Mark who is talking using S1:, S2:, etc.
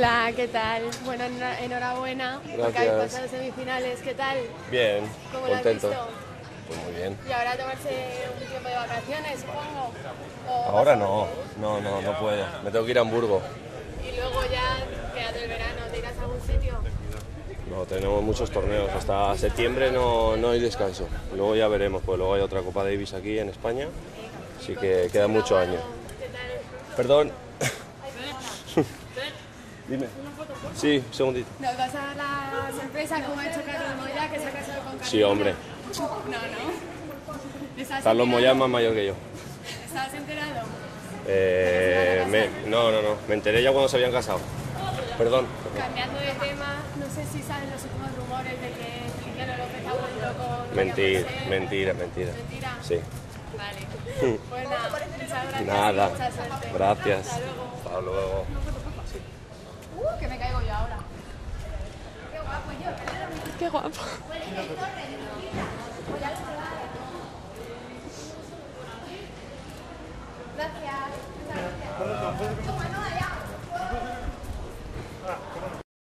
S1: Hola, ¿qué tal? Bueno, enhora- enhorabuena porque habéis pasado semifinales. ¿Qué tal?
S2: Bien,
S1: ¿Cómo lo has
S2: contento.
S1: visto?
S2: Pues muy bien.
S1: Y ahora tomarse un tiempo de vacaciones, supongo.
S2: Ahora no, no, no, no puedo. Me tengo que ir a Hamburgo.
S1: Y luego ya, quédate el verano, ¿te irás a algún sitio?
S2: No, tenemos muchos torneos. Hasta septiembre no, no hay descanso. Luego ya veremos, pues luego hay otra Copa Davis aquí en España. Así que queda mucho año.
S1: ¿Qué tal?
S2: Perdón. Dime. Sí, un segundito.
S1: ¿Nos vas a dar la sorpresa como ha hecho Carlos Moya, que se ha casado con Carlos
S2: Sí, hombre.
S1: No, no. ¿Estás
S2: Carlos Moya es
S1: enterado?
S2: más mayor que yo.
S1: ¿Estás enterado?
S2: Eh, me- no, no, no. Me enteré ya cuando se habían casado. Perdón.
S1: Cambiando de tema, no sé si saben los últimos rumores de que Feliciano López ha vuelto con
S2: Mentira, mentira, mentira.
S1: ¿Mentira?
S2: Sí.
S1: Vale. Pues nada, muchas gracias.
S2: Nada.
S1: Mucha.
S2: Gracias.
S1: Hasta luego.
S2: Hasta luego.
S1: Uh, que me caigo yo ahora. Qué guapo yo. Qué guapo. Gracias.